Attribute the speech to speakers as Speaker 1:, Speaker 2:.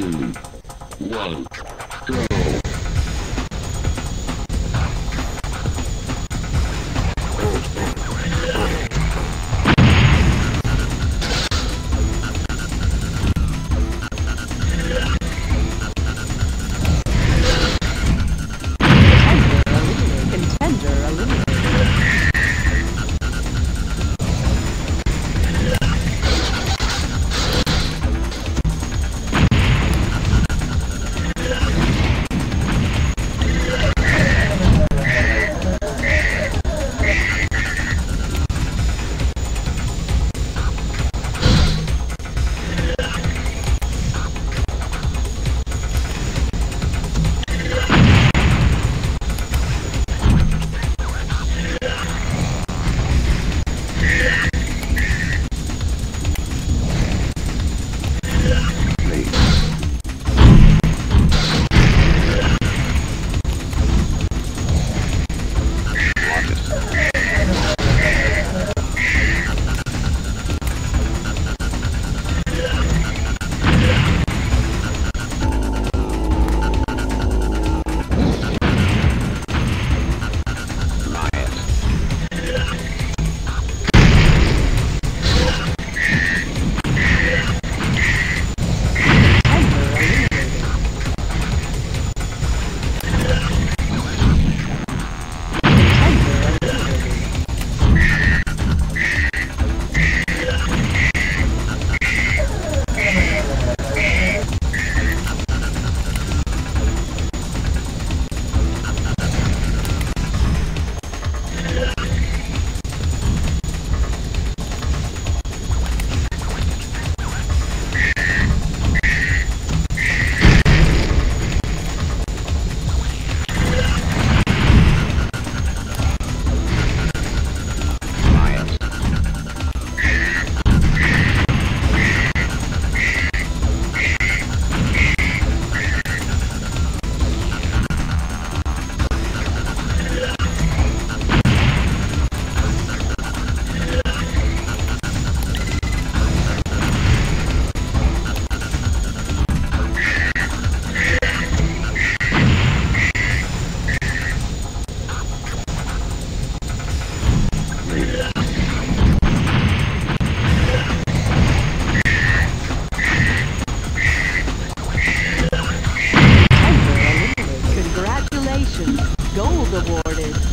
Speaker 1: two, one, go. the rewarded.